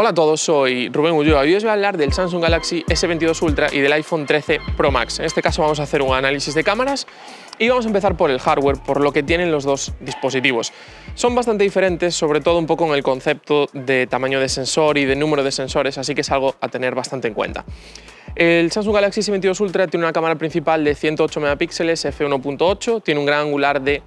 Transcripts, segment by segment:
Hola a todos, soy Rubén Ulloa y hoy os voy a hablar del Samsung Galaxy S22 Ultra y del iPhone 13 Pro Max. En este caso vamos a hacer un análisis de cámaras y vamos a empezar por el hardware, por lo que tienen los dos dispositivos. Son bastante diferentes, sobre todo un poco en el concepto de tamaño de sensor y de número de sensores, así que es algo a tener bastante en cuenta. El Samsung Galaxy S22 Ultra tiene una cámara principal de 108 megapíxeles f1.8, tiene un gran angular de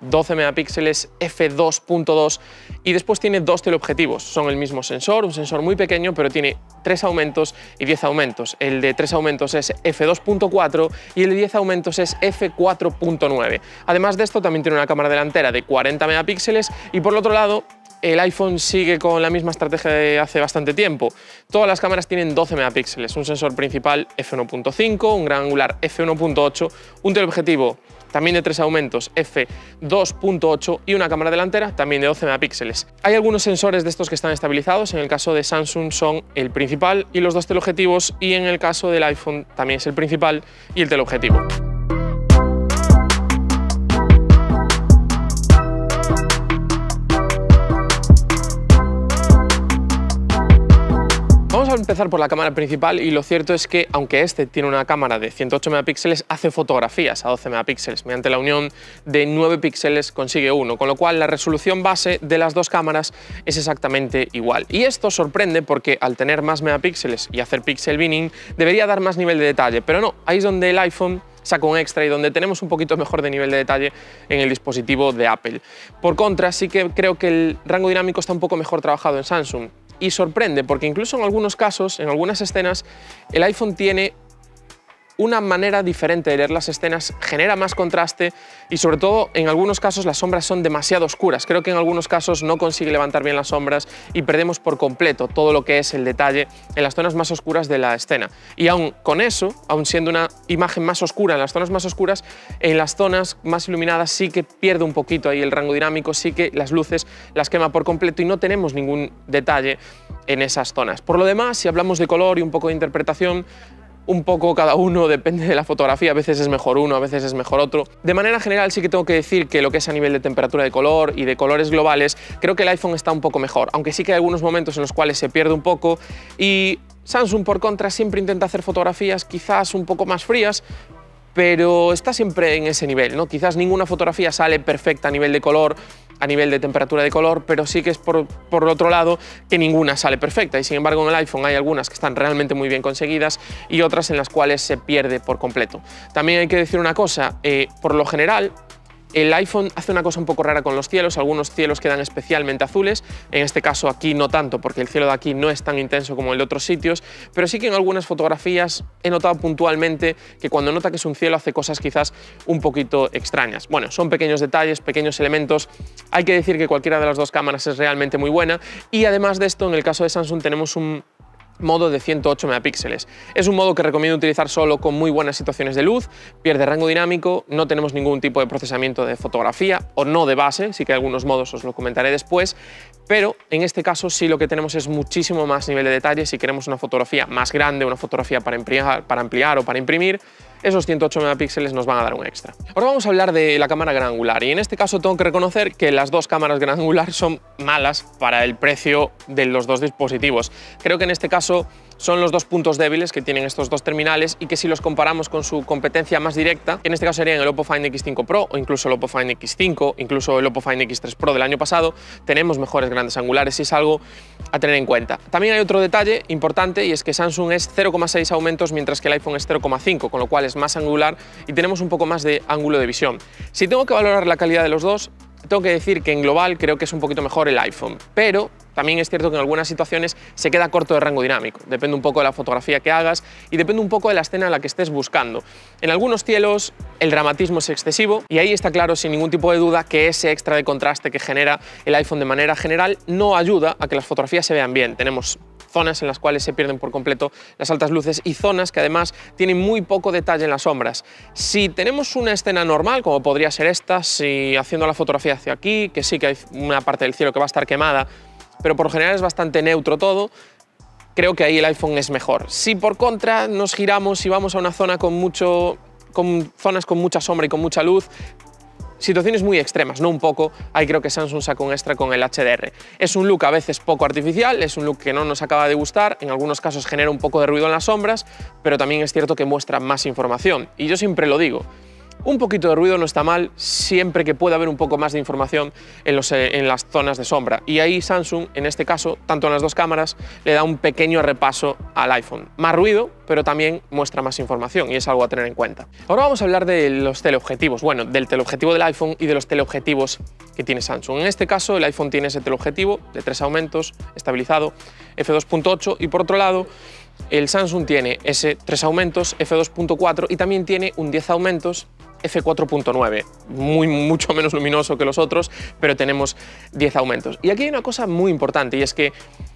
12 megapíxeles f2.2 y después tiene dos teleobjetivos. Son el mismo sensor, un sensor muy pequeño, pero tiene tres aumentos y 10 aumentos. El de tres aumentos es f2.4 y el de 10 aumentos es f4.9. Además de esto también tiene una cámara delantera de 40 megapíxeles y por el otro lado el iPhone sigue con la misma estrategia de hace bastante tiempo. Todas las cámaras tienen 12 megapíxeles, un sensor principal f1.5, un gran angular f1.8, un teleobjetivo también de tres aumentos f2.8 y una cámara delantera también de 12 megapíxeles. Hay algunos sensores de estos que están estabilizados, en el caso de Samsung son el principal y los dos teleobjetivos y en el caso del iPhone también es el principal y el teleobjetivo. Vamos a empezar por la cámara principal y lo cierto es que aunque este tiene una cámara de 108 megapíxeles, hace fotografías a 12 megapíxeles. Mediante la unión de 9 píxeles consigue uno, con lo cual la resolución base de las dos cámaras es exactamente igual. Y esto sorprende porque al tener más megapíxeles y hacer pixel binning debería dar más nivel de detalle, pero no, ahí es donde el iPhone saca un extra y donde tenemos un poquito mejor de nivel de detalle en el dispositivo de Apple. Por contra, sí que creo que el rango dinámico está un poco mejor trabajado en Samsung y sorprende porque incluso en algunos casos, en algunas escenas, el iPhone tiene una manera diferente de leer las escenas, genera más contraste y sobre todo en algunos casos las sombras son demasiado oscuras. Creo que en algunos casos no consigue levantar bien las sombras y perdemos por completo todo lo que es el detalle en las zonas más oscuras de la escena. Y aún con eso, aún siendo una imagen más oscura en las zonas más oscuras, en las zonas más iluminadas sí que pierde un poquito ahí el rango dinámico, sí que las luces las quema por completo y no tenemos ningún detalle en esas zonas. Por lo demás, si hablamos de color y un poco de interpretación, un poco cada uno, depende de la fotografía, a veces es mejor uno, a veces es mejor otro. De manera general sí que tengo que decir que lo que es a nivel de temperatura de color y de colores globales, creo que el iPhone está un poco mejor, aunque sí que hay algunos momentos en los cuales se pierde un poco y Samsung por contra siempre intenta hacer fotografías quizás un poco más frías, pero está siempre en ese nivel, ¿no? Quizás ninguna fotografía sale perfecta a nivel de color, a nivel de temperatura de color, pero sí que es por, por otro lado que ninguna sale perfecta y sin embargo en el iPhone hay algunas que están realmente muy bien conseguidas y otras en las cuales se pierde por completo. También hay que decir una cosa, eh, por lo general el iPhone hace una cosa un poco rara con los cielos, algunos cielos quedan especialmente azules, en este caso aquí no tanto porque el cielo de aquí no es tan intenso como el de otros sitios, pero sí que en algunas fotografías he notado puntualmente que cuando nota que es un cielo hace cosas quizás un poquito extrañas. Bueno, son pequeños detalles, pequeños elementos, hay que decir que cualquiera de las dos cámaras es realmente muy buena y además de esto en el caso de Samsung tenemos un modo de 108 megapíxeles. Es un modo que recomiendo utilizar solo con muy buenas situaciones de luz, pierde rango dinámico, no tenemos ningún tipo de procesamiento de fotografía o no de base, sí que algunos modos os lo comentaré después, pero en este caso sí lo que tenemos es muchísimo más nivel de detalle si queremos una fotografía más grande, una fotografía para ampliar, para ampliar o para imprimir, esos 108 megapíxeles nos van a dar un extra. Ahora vamos a hablar de la cámara gran angular y en este caso tengo que reconocer que las dos cámaras gran angular son malas para el precio de los dos dispositivos. Creo que en este caso son los dos puntos débiles que tienen estos dos terminales y que si los comparamos con su competencia más directa, en este caso serían el Oppo Find X5 Pro o incluso el Oppo Find X5, incluso el Oppo Find X3 Pro del año pasado, tenemos mejores grandes angulares y es algo a tener en cuenta. También hay otro detalle importante y es que Samsung es 0,6 aumentos mientras que el iPhone es 0,5, con lo cual es más angular y tenemos un poco más de ángulo de visión. Si tengo que valorar la calidad de los dos, tengo que decir que en global creo que es un poquito mejor el iPhone, pero también es cierto que en algunas situaciones se queda corto de rango dinámico. Depende un poco de la fotografía que hagas y depende un poco de la escena en la que estés buscando. En algunos cielos el dramatismo es excesivo y ahí está claro sin ningún tipo de duda que ese extra de contraste que genera el iPhone de manera general no ayuda a que las fotografías se vean bien. Tenemos zonas en las cuales se pierden por completo las altas luces y zonas que además tienen muy poco detalle en las sombras. Si tenemos una escena normal, como podría ser esta, si haciendo la fotografía hacia aquí, que sí que hay una parte del cielo que va a estar quemada, pero por general es bastante neutro todo, creo que ahí el iPhone es mejor. Si por contra nos giramos y vamos a una zona con mucho con zonas con mucha sombra y con mucha luz, situaciones muy extremas, no un poco, ahí creo que Samsung saca un extra con el HDR. Es un look a veces poco artificial, es un look que no nos acaba de gustar, en algunos casos genera un poco de ruido en las sombras, pero también es cierto que muestra más información. Y yo siempre lo digo, un poquito de ruido no está mal siempre que pueda haber un poco más de información en, eh, en, las zonas de sombra. Y ahí Samsung, en este caso, tanto en las dos cámaras, le da un pequeño repaso al iPhone. Más ruido, pero también muestra más información y es algo a tener en cuenta. Ahora vamos a hablar de los teleobjetivos, bueno, del teleobjetivo del iPhone y de los teleobjetivos que tiene Samsung. En este caso, el iPhone tiene ese teleobjetivo de tres aumentos, estabilizado, f2.8 y por otro lado, el Samsung tiene ese tres aumentos, f2.4 y también tiene un 10 aumentos F4.9, muy, mucho menos luminoso que los otros, pero tenemos 10 aumentos. Y aquí hay una cosa muy importante y es que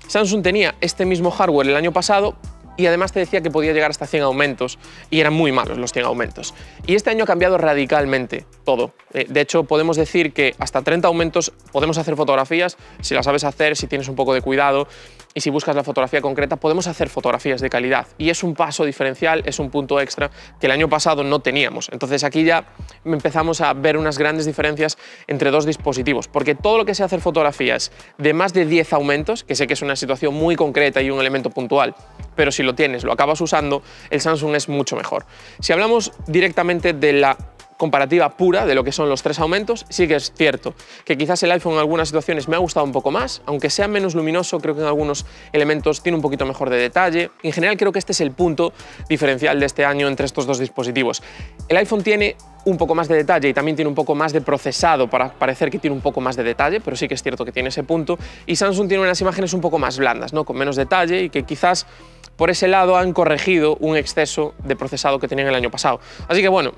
Samsung tenía este mismo hardware el año pasado, y además te decía que podía llegar hasta 100 aumentos y eran muy malos los 100 aumentos. Y este año ha cambiado radicalmente todo. Eh, de hecho, podemos decir que hasta 30 aumentos podemos hacer fotografías, si las sabes hacer, si tienes un poco de cuidado y si buscas la fotografía concreta, podemos hacer fotografías de calidad. Y es un paso diferencial, es un punto extra que el año pasado no teníamos. Entonces aquí ya empezamos a ver unas grandes diferencias entre dos dispositivos, porque todo lo que sea hacer fotografías de más de 10 aumentos, que sé que es una situación muy concreta y un elemento puntual, pero si lo tienes, lo acabas usando, el Samsung es mucho mejor. Si hablamos directamente de la comparativa pura de lo que son los tres aumentos, sí que es cierto que quizás el iPhone en algunas situaciones me ha gustado un poco más, aunque sea menos luminoso, creo que en algunos elementos tiene un poquito mejor de detalle. En general creo que este es el punto diferencial de este año entre estos dos dispositivos. El iPhone tiene un poco más de detalle y también tiene un poco más de procesado para parecer que tiene un poco más de detalle, pero sí que es cierto que tiene ese punto. Y Samsung tiene unas imágenes un poco más blandas, ¿no? con menos detalle y que quizás por ese lado han corregido un exceso de procesado que tenían el año pasado. Así que bueno,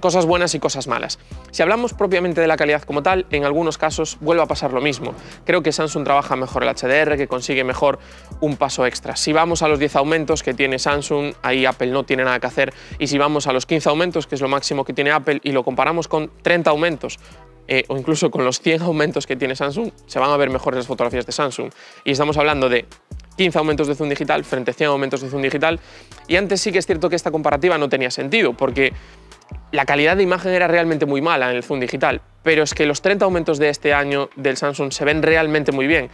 cosas buenas y cosas malas. Si hablamos propiamente de la calidad como tal, en algunos casos vuelve a pasar lo mismo. Creo que Samsung trabaja mejor el HDR, que consigue mejor un paso extra. Si vamos a los 10 aumentos que tiene Samsung, ahí Apple no tiene nada que hacer. Y si vamos a los 15 aumentos, que es lo máximo que tiene Apple, y lo comparamos con 30 aumentos, eh, o incluso con los 100 aumentos que tiene Samsung, se van a ver mejores las fotografías de Samsung. Y estamos hablando de 15 aumentos de zoom digital frente a 100 aumentos de zoom digital. Y antes sí que es cierto que esta comparativa no tenía sentido, porque la calidad de imagen era realmente muy mala en el zoom digital, pero es que los 30 aumentos de este año del Samsung se ven realmente muy bien.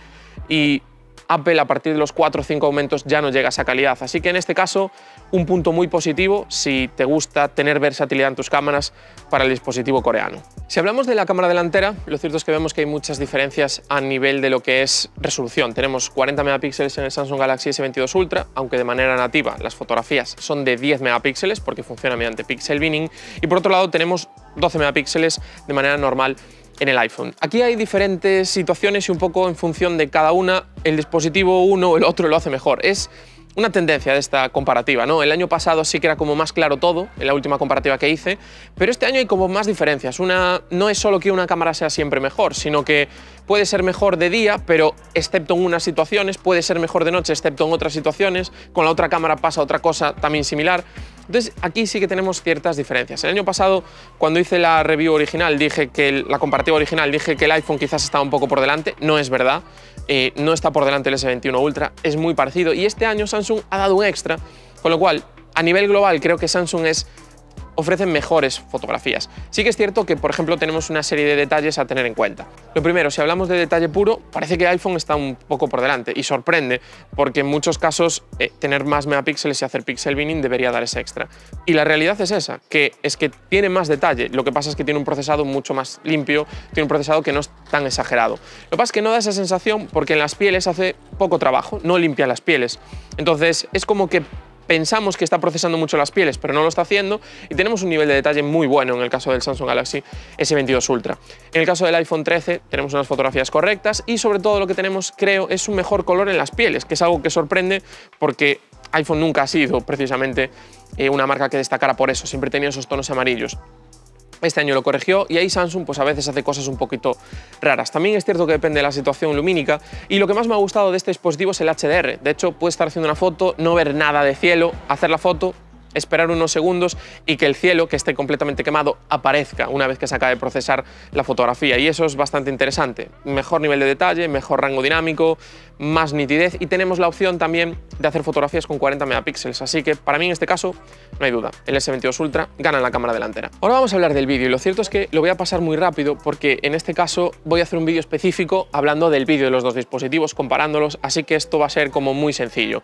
Y Apple a partir de los 4 o 5 aumentos ya no llega a esa calidad. Así que en este caso, un punto muy positivo si te gusta tener versatilidad en tus cámaras para el dispositivo coreano. Si hablamos de la cámara delantera, lo cierto es que vemos que hay muchas diferencias a nivel de lo que es resolución. Tenemos 40 megapíxeles en el Samsung Galaxy S22 Ultra, aunque de manera nativa las fotografías son de 10 megapíxeles porque funciona mediante pixel binning. Y por otro lado tenemos 12 megapíxeles de manera normal en el iPhone. Aquí hay diferentes situaciones y un poco en función de cada una, el dispositivo uno o el otro lo hace mejor. Es una tendencia de esta comparativa, ¿no? El año pasado sí que era como más claro todo, en la última comparativa que hice, pero este año hay como más diferencias. Una, no es solo que una cámara sea siempre mejor, sino que puede ser mejor de día, pero excepto en unas situaciones, puede ser mejor de noche, excepto en otras situaciones, con la otra cámara pasa otra cosa también similar. Entonces aquí sí que tenemos ciertas diferencias. El año pasado, cuando hice la review original, dije que la comparativa original, dije que el iPhone quizás estaba un poco por delante, no es verdad. Eh, no está por delante el S21 Ultra, es muy parecido y este año Samsung ha dado un extra, con lo cual a nivel global creo que Samsung es ofrecen mejores fotografías. Sí que es cierto que, por ejemplo, tenemos una serie de detalles a tener en cuenta. Lo primero, si hablamos de detalle puro, parece que iPhone está un poco por delante y sorprende, porque en muchos casos eh, tener más megapíxeles y hacer pixel binning debería dar ese extra. Y la realidad es esa, que es que tiene más detalle, lo que pasa es que tiene un procesado mucho más limpio, tiene un procesado que no es tan exagerado. Lo que pasa es que no da esa sensación porque en las pieles hace poco trabajo, no limpia las pieles. Entonces es como que pensamos que está procesando mucho las pieles, pero no lo está haciendo, y tenemos un nivel de detalle muy bueno en el caso del Samsung Galaxy S22 Ultra. En el caso del iPhone 13 tenemos unas fotografías correctas y sobre todo lo que tenemos, creo, es un mejor color en las pieles, que es algo que sorprende porque iPhone nunca ha sido precisamente eh, una marca que destacara por eso, siempre tenía esos tonos amarillos. Este año lo corrigió y ahí Samsung pues a veces hace cosas un poquito raras. También es cierto que depende de la situación lumínica y lo que más me ha gustado de este dispositivo es el HDR. De hecho, puedes estar haciendo una foto, no ver nada de cielo, hacer la foto esperar unos segundos y que el cielo, que esté completamente quemado, aparezca una vez que se acabe de procesar la fotografía. Y eso es bastante interesante. Mejor nivel de detalle, mejor rango dinámico, más nitidez y tenemos la opción también de hacer fotografías con 40 megapíxeles. Así que para mí en este caso no hay duda, el S22 Ultra gana en la cámara delantera. Ahora vamos a hablar del vídeo y lo cierto es que lo voy a pasar muy rápido porque en este caso voy a hacer un vídeo específico hablando del vídeo de los dos dispositivos, comparándolos, así que esto va a ser como muy sencillo.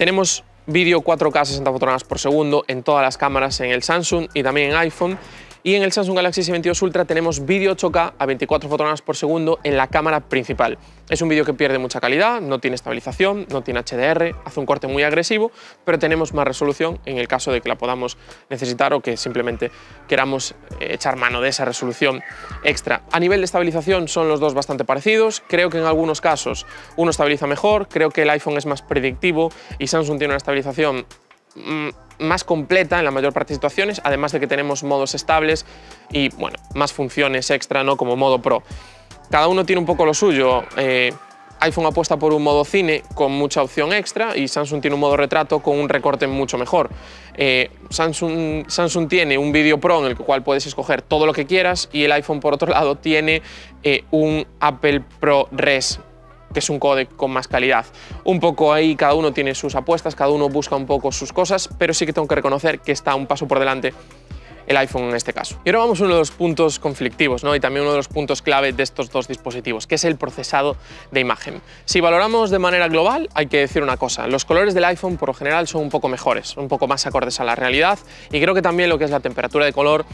Tenemos vídeo 4K 60 fotogramas por segundo en todas las cámaras en el Samsung y también en iPhone y en el Samsung Galaxy S22 Ultra tenemos vídeo 8K a 24 fotogramas por segundo en la cámara principal. Es un vídeo que pierde mucha calidad, no tiene estabilización, no tiene HDR, hace un corte muy agresivo, pero tenemos más resolución en el caso de que la podamos necesitar o que simplemente queramos eh, echar mano de esa resolución extra. A nivel de estabilización son los dos bastante parecidos, creo que en algunos casos uno estabiliza mejor, creo que el iPhone es más predictivo y Samsung tiene una estabilización más completa en la mayor parte de situaciones, además de que tenemos modos estables y bueno, más funciones extra, ¿no? como modo Pro. Cada uno tiene un poco lo suyo. Eh, iPhone apuesta por un modo cine con mucha opción extra y Samsung tiene un modo retrato con un recorte mucho mejor. Eh, Samsung, Samsung, tiene un vídeo Pro en el cual puedes escoger todo lo que quieras y el iPhone por otro lado tiene eh, un Apple Pro Res que es un codec con más calidad. Un poco ahí cada uno tiene sus apuestas, cada uno busca un poco sus cosas, pero sí que tengo que reconocer que está un paso por delante el iPhone en este caso. Y ahora vamos a uno de los puntos conflictivos ¿no? y también uno de los puntos clave de estos dos dispositivos, que es el procesado de imagen. Si valoramos de manera global, hay que decir una cosa, los colores del iPhone por lo general son un poco mejores, un poco más acordes a la realidad y creo que también lo que es la temperatura de color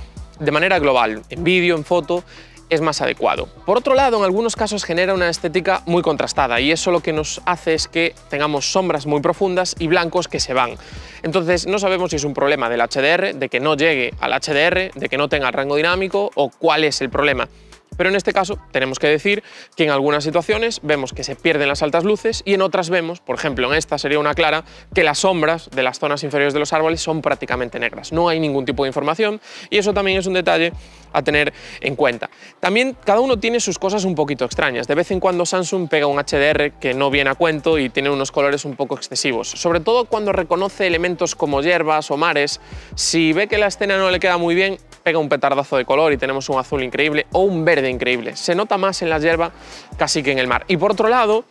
de manera global, en vídeo, en foto, es más adecuado. Por otro lado, en algunos casos genera una estética muy contrastada y eso lo que nos hace es que tengamos sombras muy profundas y blancos que se van. Entonces no sabemos si es un problema del HDR, de que no llegue al HDR, de que no tenga rango dinámico o cuál es el problema. Pero en este caso tenemos que decir que en algunas situaciones vemos que se pierden las altas luces y en otras vemos, por ejemplo en esta sería una clara, que las sombras de las zonas inferiores de los árboles son prácticamente negras. No hay ningún tipo de información y eso también es un detalle a tener en cuenta. También cada uno tiene sus cosas un poquito extrañas. De vez en cuando Samsung pega un HDR que no viene a cuento y tiene unos colores un poco excesivos. Sobre todo cuando reconoce elementos como hierbas o mares. Si ve que la escena no le queda muy bien, pega un petardazo de color y tenemos un azul increíble o un verde increíble. Se nota más en la hierba casi que en el mar. Y por otro lado,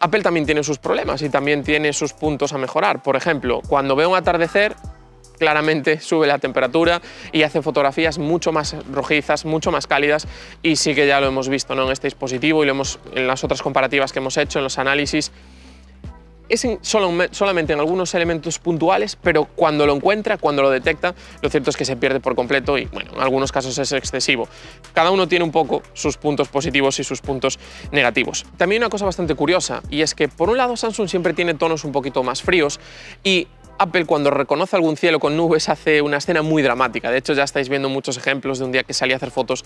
Apple también tiene sus problemas y también tiene sus puntos a mejorar. Por ejemplo, cuando ve un atardecer, claramente sube la temperatura y hace fotografías mucho más rojizas, mucho más cálidas y sí que ya lo hemos visto ¿no? en este dispositivo y lo hemos en las otras comparativas que hemos hecho, en los análisis. Es solamente en algunos elementos puntuales, pero cuando lo encuentra, cuando lo detecta, lo cierto es que se pierde por completo y, bueno, en algunos casos es excesivo. Cada uno tiene un poco sus puntos positivos y sus puntos negativos. También una cosa bastante curiosa, y es que por un lado Samsung siempre tiene tonos un poquito más fríos y Apple cuando reconoce algún cielo con nubes hace una escena muy dramática. De hecho ya estáis viendo muchos ejemplos de un día que salía a hacer fotos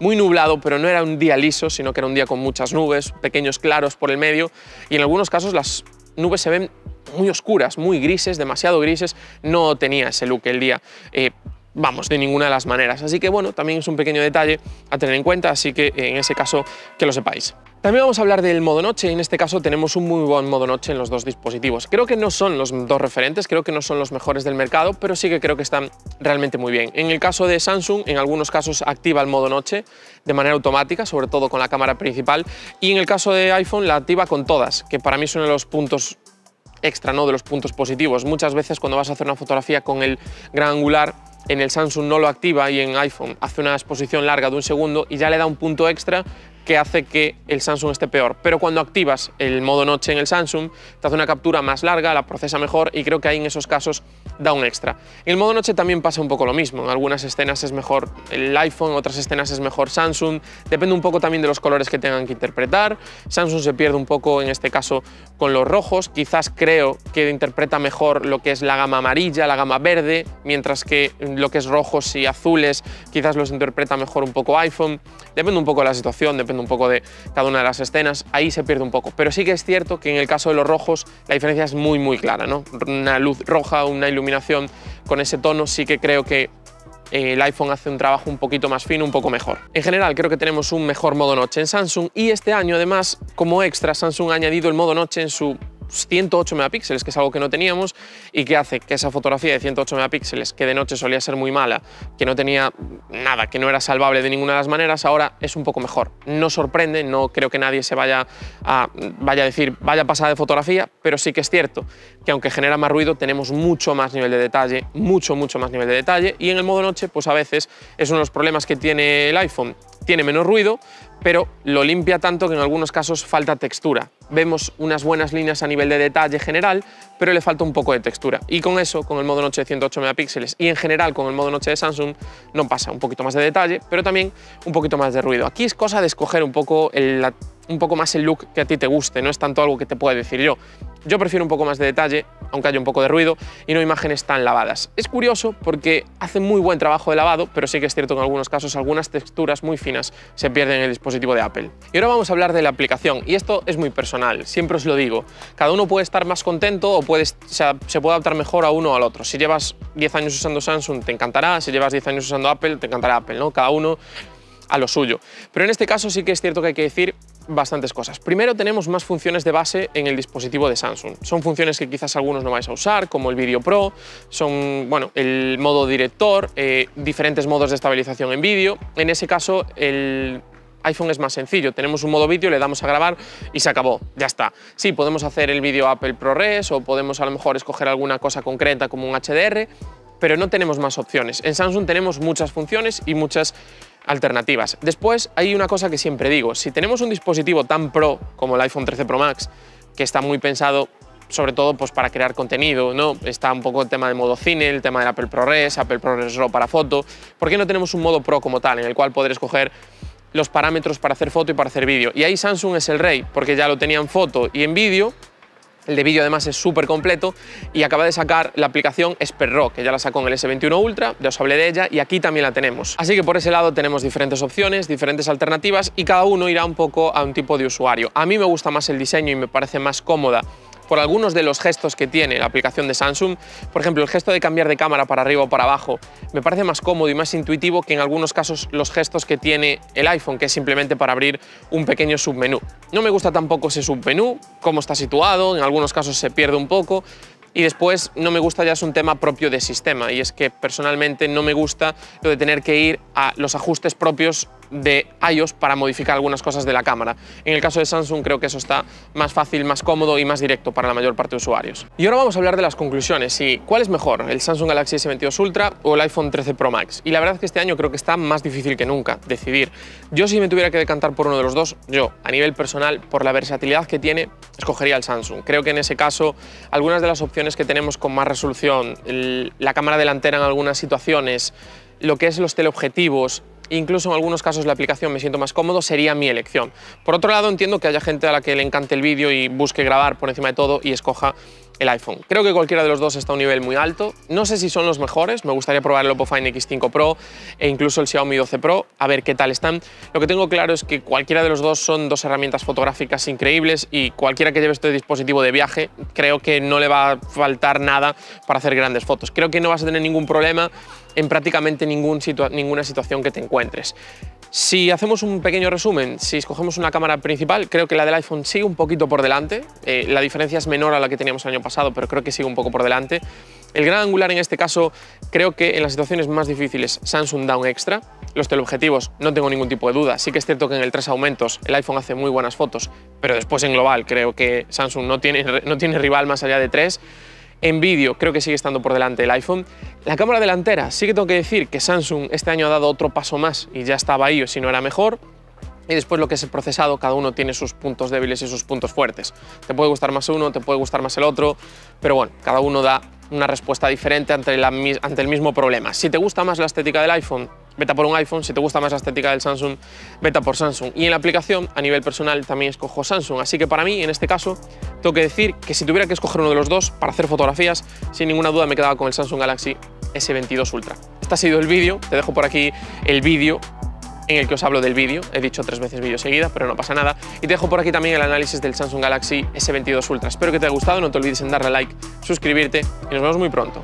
muy nublado, pero no era un día liso, sino que era un día con muchas nubes, pequeños claros por el medio y en algunos casos las nubes se ven muy oscuras, muy grises, demasiado grises. No tenía ese look el día. Eh, vamos, de ninguna de las maneras. Así que bueno, también es un pequeño detalle a tener en cuenta, así que en ese caso que lo sepáis. También vamos a hablar del modo noche en este caso tenemos un muy buen modo noche en los dos dispositivos. Creo que no son los dos referentes, creo que no son los mejores del mercado, pero sí que creo que están realmente muy bien. En el caso de Samsung, en algunos casos activa el modo noche de manera automática, sobre todo con la cámara principal, y en el caso de iPhone la activa con todas, que para mí son los puntos extra, ¿no? de los puntos positivos. Muchas veces cuando vas a hacer una fotografía con el gran angular, en el Samsung no lo activa y en iPhone hace una exposición larga de un segundo y ya le da un punto extra que hace que el Samsung esté peor. Pero cuando activas el modo noche en el Samsung, te hace una captura más larga, la procesa mejor y creo que ahí en esos casos da un extra. En el modo noche también pasa un poco lo mismo. En algunas escenas es mejor el iPhone, en otras escenas es mejor Samsung. Depende un poco también de los colores que tengan que interpretar. Samsung se pierde un poco en este caso con los rojos. Quizás creo que interpreta mejor lo que es la gama amarilla, la gama verde, mientras que lo que es rojos y azules quizás los interpreta mejor un poco iPhone. Depende un poco de la situación, un poco de cada una de las escenas. Ahí se pierde un poco. Pero sí que es cierto que en el caso de los rojos la diferencia es muy muy clara. ¿no? Una luz roja, una iluminación con ese tono sí que creo que eh, el iPhone hace un trabajo un poquito más fino, un poco mejor. En general creo que tenemos un mejor modo noche en Samsung y este año además como extra Samsung ha añadido el modo noche en su 108 megapíxeles, que es algo que no teníamos y que hace que esa fotografía de 108 megapíxeles, que de noche solía ser muy mala, que no tenía nada, que no era salvable de ninguna de las maneras, ahora es un poco mejor. No sorprende, no creo que nadie se vaya a, vaya a decir, vaya a pasar de fotografía, pero sí que es cierto que aunque genera más ruido, tenemos mucho más nivel de detalle, mucho, mucho más nivel de detalle, y en el modo noche, pues a veces es uno de los problemas que tiene el iPhone, tiene menos ruido, pero lo limpia tanto que en algunos casos falta textura. Vemos unas buenas líneas a nivel de detalle general, pero le falta un poco de textura. Y con eso, con el modo noche de 108 megapíxeles y en general con el modo noche de Samsung, no pasa un poquito más de detalle, pero también un poquito más de ruido. Aquí es cosa de escoger un poco el, un poco más el look que a ti te guste, no es tanto algo que te pueda decir yo. Yo prefiero un poco más de detalle, aunque haya un poco de ruido, y no imágenes tan lavadas. Es curioso porque hace muy buen trabajo de lavado, pero sí que es cierto que en algunos casos algunas texturas muy finas se pierden en el dispositivo de Apple. Y ahora vamos a hablar de la aplicación, y esto es muy personal, siempre os lo digo. Cada uno puede estar más contento o, puede, se puede adaptar mejor a uno o al otro. Si llevas 10 años usando Samsung, te encantará, si llevas 10 años usando Apple, te encantará Apple, ¿no? Cada uno a lo suyo. Pero en este caso sí que es cierto que hay que decir bastantes cosas. Primero tenemos más funciones de base en el dispositivo de Samsung. Son funciones que quizás algunos no vais a usar, como el vídeo Pro, son bueno, el modo director, eh, diferentes modos de estabilización en vídeo. En ese caso el iPhone es más sencillo, tenemos un modo vídeo, le damos a grabar y se acabó, ya está. Sí, podemos hacer el vídeo Apple ProRes o podemos a lo mejor escoger alguna cosa concreta como un HDR, pero no tenemos más opciones. En Samsung tenemos muchas funciones y muchas alternativas. Después hay una cosa que siempre digo, si tenemos un dispositivo tan pro como el iPhone 13 Pro Max, que está muy pensado sobre todo pues, para crear contenido, ¿no? Está un poco el tema de modo cine, el tema del Apple ProRes, Apple ProRes RAW para foto. ¿Por qué no tenemos un modo Pro como tal, en el cual poder escoger los parámetros para hacer foto y para hacer vídeo? Y ahí Samsung es el rey, porque ya lo tenía en foto y en vídeo, el de vídeo además es súper completo y acaba de sacar la aplicación Esperro, que ya la sacó en el S21 Ultra, ya os hablé de ella y aquí también la tenemos. Así que por ese lado tenemos diferentes opciones, diferentes alternativas y cada uno irá un poco a un tipo de usuario. A mí me gusta más el diseño y me parece más cómoda por algunos de los gestos que tiene la aplicación de Samsung. Por ejemplo, el gesto de cambiar de cámara para arriba o para abajo me parece más cómodo y más intuitivo que en algunos casos los gestos que tiene el iPhone, que es simplemente para abrir un pequeño submenú. No me gusta tampoco ese submenú, cómo está situado, en algunos casos se pierde un poco, y después no me gusta ya es un tema propio de sistema y es que personalmente no me gusta lo de tener que ir a los ajustes propios de iOS para modificar algunas cosas de la cámara. En el caso de Samsung creo que eso está más fácil, más cómodo y más directo para la mayor parte de usuarios. Y ahora vamos a hablar de las conclusiones y cuál es mejor, el Samsung Galaxy S22 Ultra o el iPhone 13 Pro Max. Y la verdad es que este año creo que está más difícil que nunca decidir. Yo si me tuviera que decantar por uno de los dos, yo a nivel personal, por la versatilidad que tiene, escogería el Samsung. Creo que en ese caso algunas de las opciones que tenemos con más resolución, la cámara delantera en algunas situaciones, lo que es los teleobjetivos, incluso en algunos casos la aplicación me siento más cómodo, sería mi elección. Por otro lado, entiendo que haya gente a la que le encante el vídeo y busque grabar por encima de todo y escoja el iPhone. Creo que cualquiera de los dos está a un nivel muy alto. No sé si son los mejores, me gustaría probar el Oppo Find X5 Pro e incluso el Xiaomi 12 Pro, a ver qué tal están. Lo que tengo claro es que cualquiera de los dos son dos herramientas fotográficas increíbles y cualquiera que lleve este dispositivo de viaje, creo que no le va a faltar nada para hacer grandes fotos. Creo que no vas a tener ningún problema en prácticamente ninguna situación que te encuentres. Si hacemos un pequeño resumen, si escogemos una cámara principal, creo que la del iPhone sigue un poquito por delante. Eh, la diferencia es menor a la que teníamos el año pasado, pero creo que sigue un poco por delante. El gran angular en este caso, creo que en las situaciones más difíciles Samsung da un extra. Los teleobjetivos, no tengo ningún tipo de duda. Sí que es cierto que en el 3 aumentos el iPhone hace muy buenas fotos, pero después en global creo que Samsung no tiene, no tiene rival más allá de 3. En vídeo creo que sigue estando por delante el iPhone. La cámara delantera, sí que tengo que decir que Samsung este año ha dado otro paso más y ya estaba o si no era mejor. Y después lo que es el procesado, cada uno tiene sus puntos débiles y sus puntos fuertes. Te puede gustar más uno, te puede gustar más el otro, pero bueno, cada uno da una respuesta diferente ante el mismo problema. Si te gusta más la estética del iPhone, vete por un iPhone. Si te gusta más la estética del Samsung, vete por Samsung. Y en la aplicación, a nivel personal, también escojo Samsung. Así que para mí, en este caso, tengo que decir que si tuviera que escoger uno de los dos para hacer fotografías, sin ninguna duda me quedaba con el Samsung Galaxy S22 Ultra. Este ha sido el vídeo. Te dejo por aquí el vídeo en el que os hablo del vídeo. He dicho tres veces vídeo seguida, pero no pasa nada. Y te dejo por aquí también el análisis del Samsung Galaxy S22 Ultra. Espero que te haya gustado, no te olvides en darle like, suscribirte y nos vemos muy pronto.